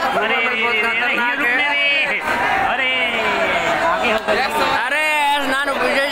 अरे अरे नान पूछे